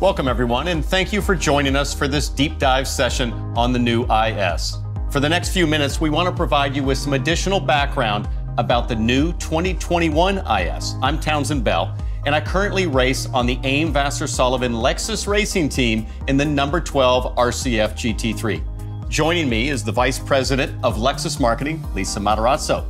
Welcome, everyone, and thank you for joining us for this deep dive session on the new IS. For the next few minutes, we want to provide you with some additional background about the new 2021 IS. I'm Townsend Bell, and I currently race on the AIM Vasser Sullivan Lexus racing team in the number 12 RCF GT3. Joining me is the Vice President of Lexus Marketing, Lisa Matarazzo.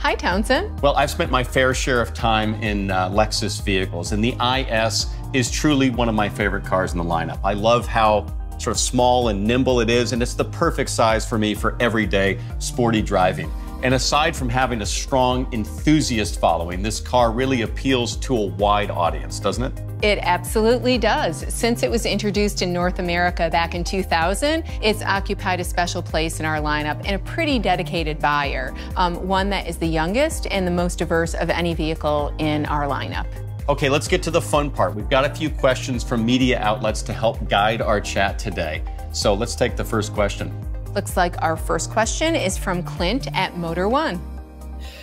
Hi, Townsend. Well, I've spent my fair share of time in uh, Lexus vehicles, and the IS is truly one of my favorite cars in the lineup. I love how sort of small and nimble it is, and it's the perfect size for me for everyday sporty driving. And aside from having a strong enthusiast following, this car really appeals to a wide audience, doesn't it? It absolutely does. Since it was introduced in North America back in 2000, it's occupied a special place in our lineup and a pretty dedicated buyer, um, one that is the youngest and the most diverse of any vehicle in our lineup. Okay, let's get to the fun part. We've got a few questions from media outlets to help guide our chat today. So let's take the first question. Looks like our first question is from Clint at Motor One.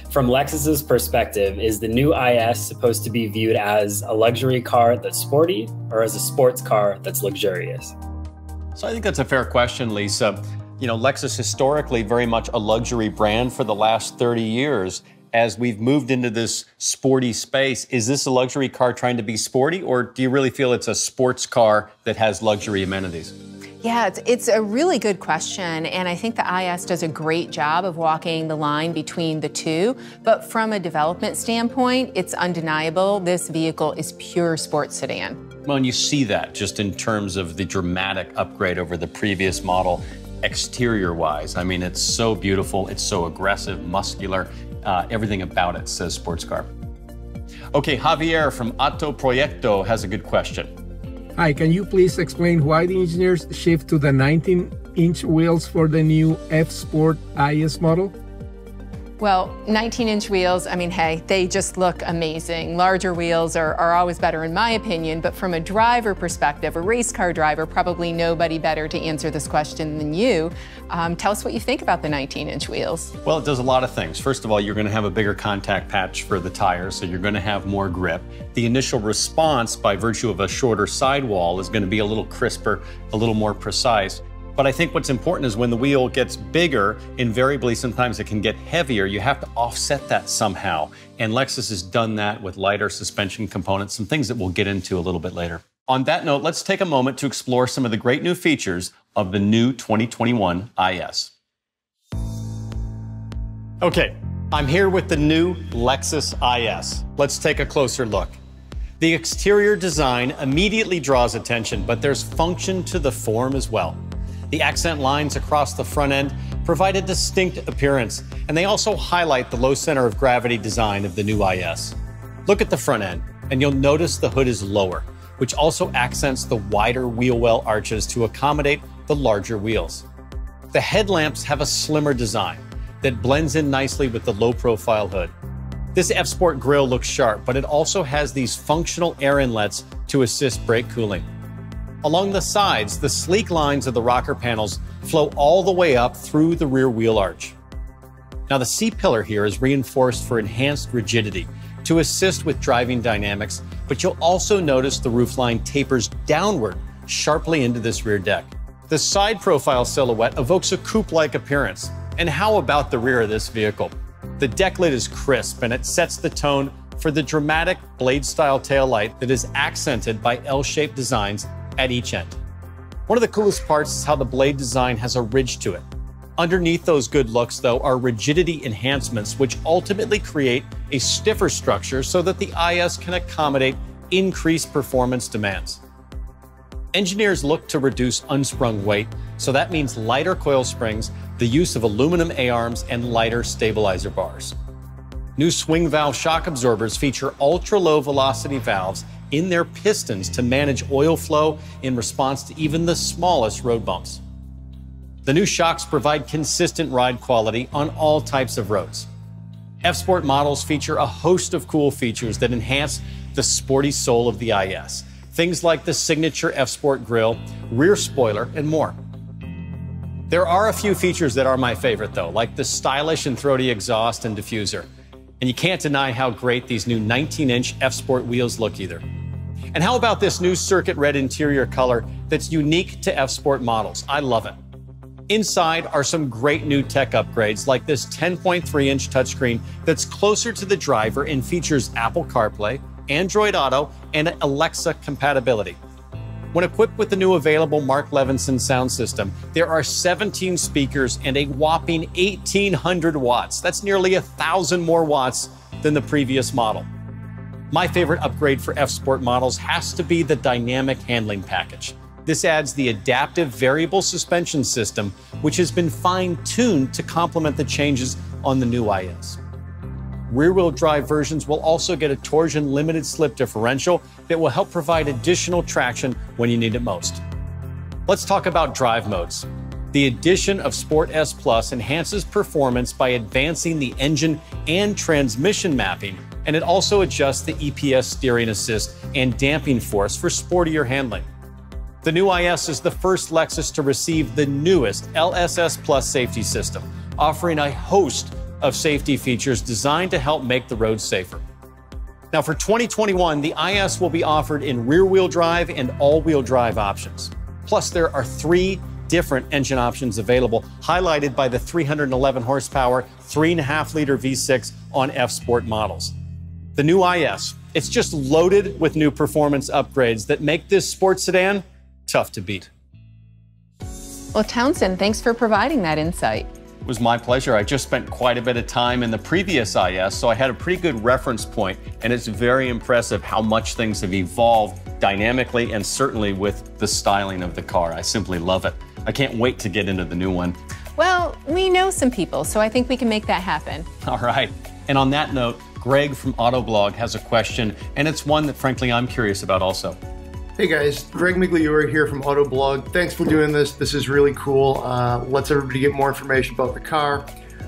From Lexus's perspective, is the new IS supposed to be viewed as a luxury car that's sporty or as a sports car that's luxurious? So I think that's a fair question, Lisa. You know, Lexus historically very much a luxury brand for the last 30 years as we've moved into this sporty space, is this a luxury car trying to be sporty, or do you really feel it's a sports car that has luxury amenities? Yeah, it's, it's, a really good question, and I think the IS does a great job of walking the line between the two. But from a development standpoint, it's undeniable this vehicle is pure sports sedan. Well, and you see that just in terms of the dramatic upgrade over the previous model exterior wise. I mean, it's so beautiful, it's so aggressive, muscular, uh, everything about it says sports car. Okay, Javier from Auto Proyecto has a good question. Hi, can you please explain why the engineers shift to the 19 inch wheels for the new F Sport IS model? Well, 19 inch wheels, I mean, hey, they just look amazing. Larger wheels are, are, always better, in my opinion, but from a driver perspective, a race car driver, probably nobody better to answer this question than you. Um, tell us what you think about the 19 inch wheels. Well, it does a lot of things. First of all, you're going to have a bigger contact patch for the tires, so you're going to have more grip. The initial response, by virtue of a shorter sidewall, is going to be a little crisper, a little more precise. But I think what's important is when the wheel gets bigger, invariably sometimes it can get heavier. You have to offset that somehow. And Lexus has done that with lighter suspension components, some things that we'll get into a little bit later. On that note, let's take a moment to explore some of the great new features of the new 2021 IS. Okay, I'm here with the new Lexus IS. Let's take a closer look. The exterior design immediately draws attention, but there's function to the form as well. The accent lines across the front end provide a distinct appearance, and they also highlight the low center of gravity design of the new IS. Look at the front end, and you'll notice the hood is lower, which also accents the wider wheel well arches to accommodate the larger wheels. The headlamps have a slimmer design that blends in nicely with the low profile hood. This F Sport grille looks sharp, but it also has these functional air inlets to assist brake cooling. Along the sides, the sleek lines of the rocker panels flow all the way up through the rear wheel arch. Now the C-pillar here is reinforced for enhanced rigidity to assist with driving dynamics, but you'll also notice the roofline tapers downward sharply into this rear deck. The side profile silhouette evokes a coupe-like appearance. And how about the rear of this vehicle? The deck lid is crisp and it sets the tone for the dramatic blade-style taillight that is accented by L-shaped designs at each end. One of the coolest parts is how the blade design has a ridge to it. Underneath those good looks, though, are rigidity enhancements, which ultimately create a stiffer structure so that the IS can accommodate increased performance demands. Engineers look to reduce unsprung weight, so that means lighter coil springs, the use of aluminum A-arms, and lighter stabilizer bars. New swing valve shock absorbers feature ultra low velocity valves in their pistons to manage oil flow in response to even the smallest road bumps. The new shocks provide consistent ride quality on all types of roads. F Sport models feature a host of cool features that enhance the sporty soul of the IS. Things like the signature F Sport grille, rear spoiler, and more. There are a few features that are my favorite though, like the stylish and throaty exhaust and diffuser. And you can't deny how great these new 19 inch F Sport wheels look either. And how about this new circuit red interior color that's unique to F Sport models? I love it. Inside are some great new tech upgrades like this 10.3 inch touchscreen that's closer to the driver and features Apple CarPlay, Android Auto, and Alexa compatibility. When equipped with the new available Mark Levinson sound system, there are 17 speakers and a whopping 1800 watts. That's nearly a thousand more watts than the previous model. My favorite upgrade for F Sport models has to be the dynamic handling package. This adds the adaptive variable suspension system, which has been fine tuned to complement the changes on the new IS. Rear wheel drive versions will also get a Torsen limited slip differential that will help provide additional traction when you need it most. Let's talk about drive modes. The addition of Sport S Plus enhances performance by advancing the engine and transmission mapping, and it also adjusts the EPS steering assist and damping force for sportier handling. The new IS is the first Lexus to receive the newest LSS Plus safety system, offering a host of safety features designed to help make the road safer. Now, for 2021, the IS will be offered in rear wheel drive and all wheel drive options. Plus, there are three different engine options available, highlighted by the 311 horsepower, 3.5 liter V6 on F Sport models. The new IS, it's just loaded with new performance upgrades that make this sports sedan tough to beat. Well, Townsend, thanks for providing that insight. It was my pleasure. I just spent quite a bit of time in the previous IS, so I had a pretty good reference point, and it's very impressive how much things have evolved dynamically and certainly with the styling of the car. I simply love it. I can't wait to get into the new one. Well, we know some people, so I think we can make that happen. All right. And on that note, Greg from Autoblog has a question, and it's one that frankly I'm curious about also. Hey guys, Greg Migliore here from Autoblog. Thanks for doing this. This is really cool. Uh, lets everybody get more information about the car.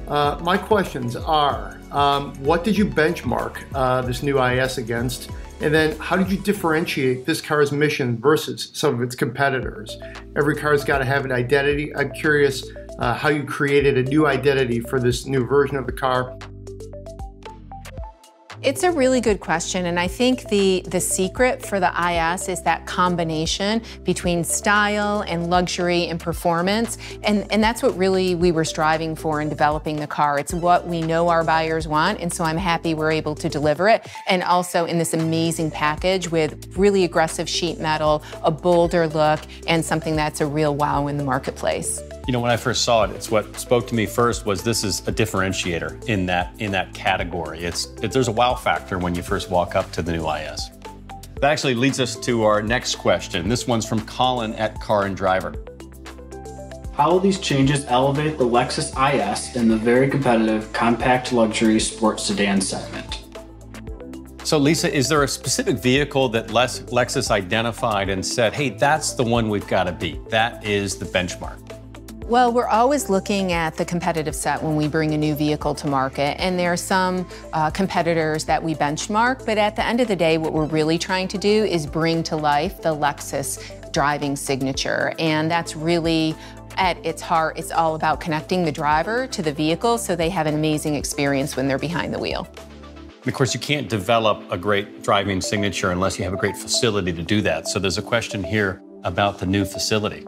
Uh, my questions are, um, what did you benchmark uh, this new IS against? And then how did you differentiate this car's mission versus some of its competitors? Every car's got to have an identity. I'm curious uh, how you created a new identity for this new version of the car. It's a really good question, and I think the, the secret for the IS is that combination between style and luxury and performance, and, and that's what really we were striving for in developing the car. It's what we know our buyers want, and so I'm happy we're able to deliver it, and also in this amazing package with really aggressive sheet metal, a bolder look, and something that's a real wow in the marketplace. You know, when I first saw it, it's what spoke to me first was this is a differentiator in that in that category. It's it, there's a wow factor when you first walk up to the new IS. That actually leads us to our next question. This one's from Colin at Car and Driver. How will these changes elevate the Lexus IS in the very competitive compact luxury sports sedan segment? So, Lisa, is there a specific vehicle that Lexus identified and said, hey, that's the one we've got to beat? That is the benchmark? Well, we're always looking at the competitive set when we bring a new vehicle to market, and there are some uh, competitors that we benchmark, but at the end of the day, what we're really trying to do is bring to life the Lexus driving signature, and that's really at its heart, it's all about connecting the driver to the vehicle so they have an amazing experience when they're behind the wheel. Of course, you can't develop a great driving signature unless you have a great facility to do that. So there's a question here about the new facility.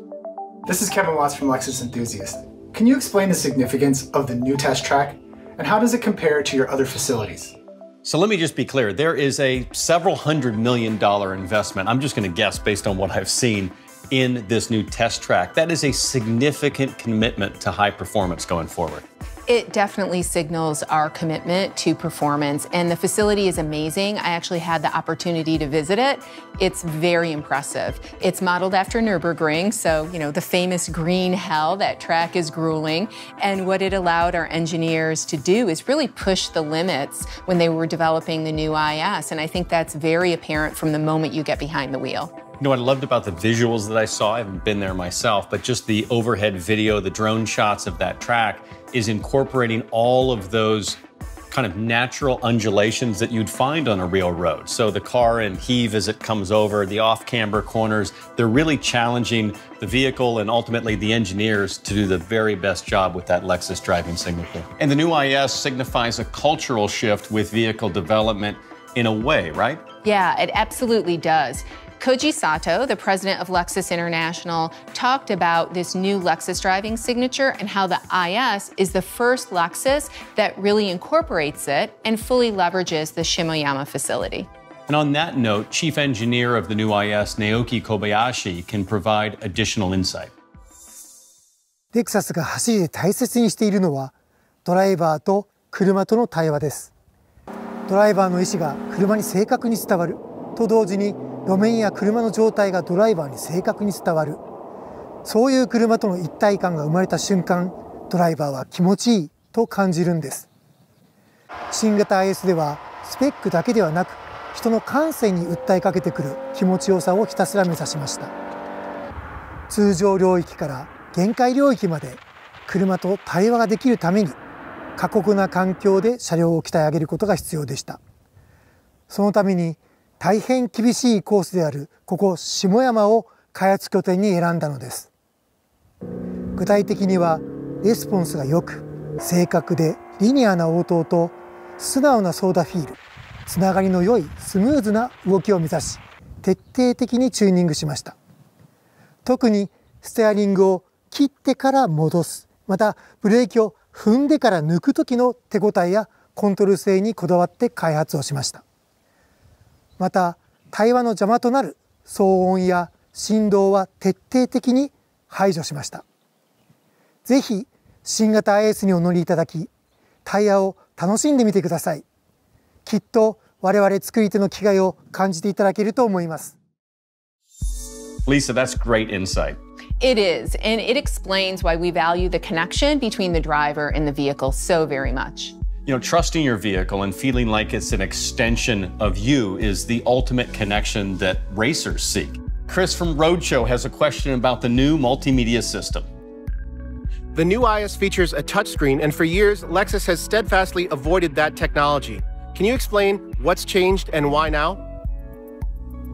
This is Kevin Watts from Lexus Enthusiast. Can you explain the significance of the new test track and how does it compare to your other facilities? So let me just be clear. There is a several hundred million dollar investment. I'm just going to guess based on what I've seen in this new test track. That is a significant commitment to high performance going forward. It definitely signals our commitment to performance, and the facility is amazing. I actually had the opportunity to visit it. It's very impressive. It's modeled after Nürburgring, so, you know, the famous green hell, that track is grueling. And what it allowed our engineers to do is really push the limits when they were developing the new IS, and I think that's very apparent from the moment you get behind the wheel. You know what I loved about the visuals that I saw? I haven't been there myself, but just the overhead video, the drone shots of that track is incorporating all of those kind of natural undulations that you'd find on a real road. So the car and heave as it comes over, the off-camber corners, they're really challenging the vehicle and ultimately the engineers to do the very best job with that Lexus driving signature. And the new IS signifies a cultural shift with vehicle development in a way, right? Yeah, it absolutely does. Koji Sato, the president of Lexus International, talked about this new Lexus driving signature and how the IS is the first Lexus that really incorporates it and fully leverages the Shimoyama facility. And on that note, Chief Engineer of the new IS, Naoki Kobayashi, can provide additional insight. レクサスが走りで大切にしているのはドライバーと車との対話です。ドライバーの意思が車に正確に伝わると同時に 路面や車の状態がドライバーに正確に伝わる。そういう車との一体感が生まれた瞬間ドライバーは気持ちいいと感じるんです。新型 IS ではスペックだけではなく人の感性に訴えかけてくる気持ちよさをひたすら目指しました。通常領域から限界領域まで車と対話ができるために過酷な環境で車両を鍛え上げることが必要でした。そのために大変厳しいコースであるここ下山を開発拠点に選んだのです。具体的にはレスポンスが良く正確でリニアな応答と素直なソーダフィールつながりの良いスムーズな動きを目指し徹底的にチューニングしました。特にステアリングを切ってから戻すまたブレーキを踏んでから抜く時の手応えやコントロール性にこだわって開発をしました。また対話の邪魔となる騒音や振動は徹底的に排除しましたぜひ新型 IS にお乗りいただきタイヤを楽しんでみてくださいきっと我々作り手の気概を感じていただけると思います Lisa, that's great insight. It is, and it explains why we value the connection between the driver and the vehicle so very much. You know, trusting your vehicle and feeling like it's an extension of you is the ultimate connection that racers seek. Chris from Roadshow has a question about the new multimedia system. The new IS features a touchscreen, and for years, Lexus has steadfastly avoided that technology. Can you explain what's changed and why now?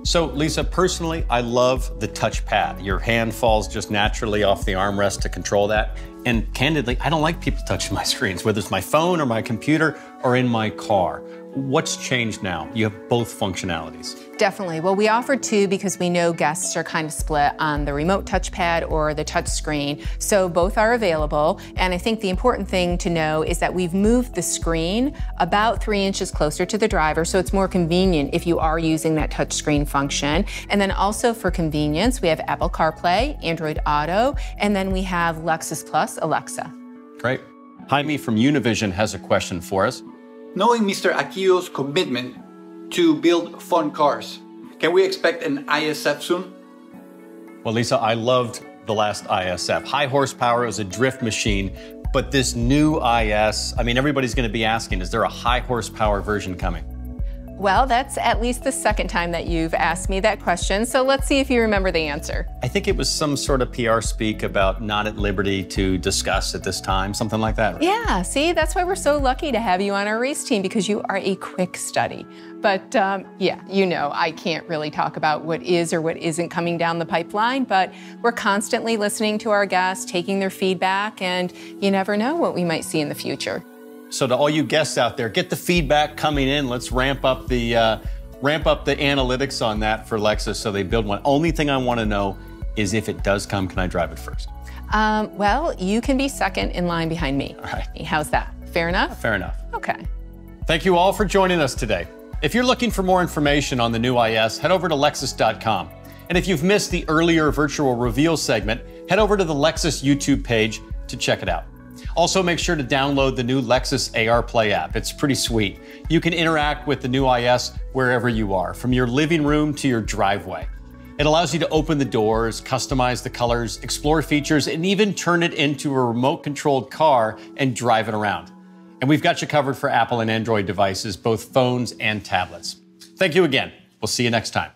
So, Lisa, personally, I love the touchpad. Your hand falls just naturally off the armrest to control that. And candidly, I don't like people touching my screens, whether it's my phone or my computer or in my car. What's changed now? You have both functionalities. Definitely. Well, we offer two because we know guests are kind of split on the remote touchpad or the touch screen. So both are available. And I think the important thing to know is that we've moved the screen about three inches closer to the driver. So it's more convenient if you are using that touch screen function. And then also for convenience, we have Apple CarPlay, Android Auto, and then we have Lexus Plus Alexa. Great. Jaime from Univision has a question for us. Knowing Mr. Akio's commitment to build fun cars, can we expect an ISF soon? Well, Lisa, I loved the last ISF. High horsepower is a drift machine, but this new IS, I mean, everybody's going to be asking, is there a high horsepower version coming? Well, that's at least the second time that you've asked me that question, so let's see if you remember the answer. I think it was some sort of PR speak about not at liberty to discuss at this time, something like that. Right? Yeah, see, that's why we're so lucky to have you on our race team because you are a quick study. But um, yeah, you know, I can't really talk about what is or what isn't coming down the pipeline, but we're constantly listening to our guests, taking their feedback, and you never know what we might see in the future. So to all you guests out there, get the feedback coming in. Let's ramp up the uh, ramp up the analytics on that for Lexus so they build one. Only thing I want to know is if it does come, can I drive it first? Um, well, you can be second in line behind me. All right. How's that? Fair enough? Fair enough. Okay. Thank you all for joining us today. If you're looking for more information on the new IS, head over to Lexus.com. And if you've missed the earlier virtual reveal segment, head over to the Lexus YouTube page to check it out. Also, make sure to download the new Lexus AR Play app. It's pretty sweet. You can interact with the new IS wherever you are, from your living room to your driveway. It allows you to open the doors, customize the colors, explore features, and even turn it into a remote controlled car and drive it around. And we've got you covered for Apple and Android devices, both phones and tablets. Thank you again. We'll see you next time.